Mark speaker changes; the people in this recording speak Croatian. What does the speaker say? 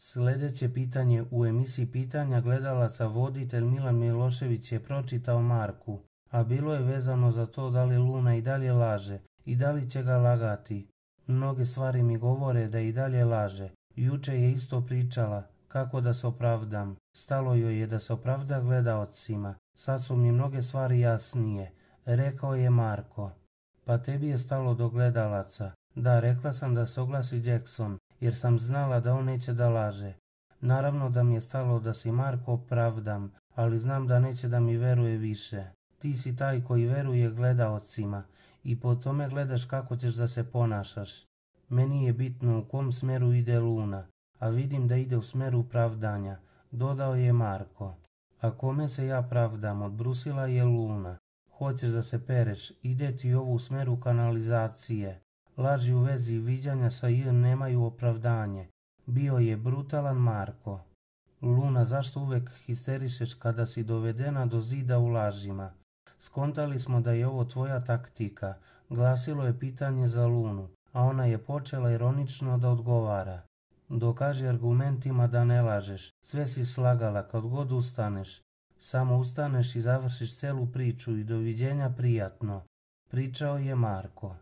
Speaker 1: Sljedeće pitanje u emisiji pitanja gledalaca voditelj Milan Milošević je pročitao Marku, a bilo je vezano za to da li Luna i dalje laže i da li će ga lagati. Mnoge stvari mi govore da i dalje laže. Juče je isto pričala kako da se opravdam. Stalo joj je da se opravda gledaocima. Sad su mi mnoge stvari jasnije, rekao je Marko. Pa tebi je stalo do gledalaca. Da, rekla sam da se oglasi Jackson, jer sam znala da on neće da laže. Naravno da mi je stalo da si Marko opravdam, ali znam da neće da mi veruje više. Ti si taj koji veruje gledaocima i po tome gledaš kako ćeš da se ponašaš. Meni je bitno u kom smeru ide Luna, a vidim da ide u smeru pravdanja, dodao je Marko. A kome se ja pravdam, odbrusila je Luna. Hoćeš da se pereš, ide ti ovo u smeru kanalizacije. Laži u vezi viđanja sa J nemaju opravdanje. Bio je brutalan Marko. Luna, zašto uvek histerišeš kada si dovedena do zida u lažima? Skontali smo da je ovo tvoja taktika, glasilo je pitanje za Lunu, a ona je počela ironično da odgovara. Dokaži argumentima da ne lažeš, sve si slagala kad god ustaneš. Samo ustaneš i završiš celu priču i doviđenja prijatno. Pričao je Marko.